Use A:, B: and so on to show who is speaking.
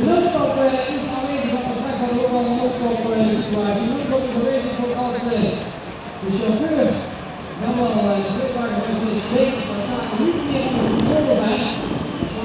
A: Look software is for. We shall